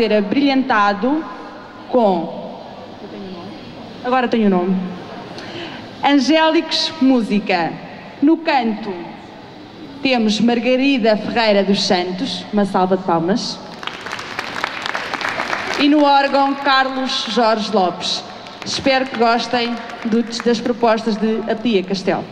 ser abrilhantado com. Agora tenho o nome. Angélicos Música. No canto temos Margarida Ferreira dos Santos, uma salva de palmas. E no órgão, Carlos Jorge Lopes. Espero que gostem do- das propostas de Atia Castelo.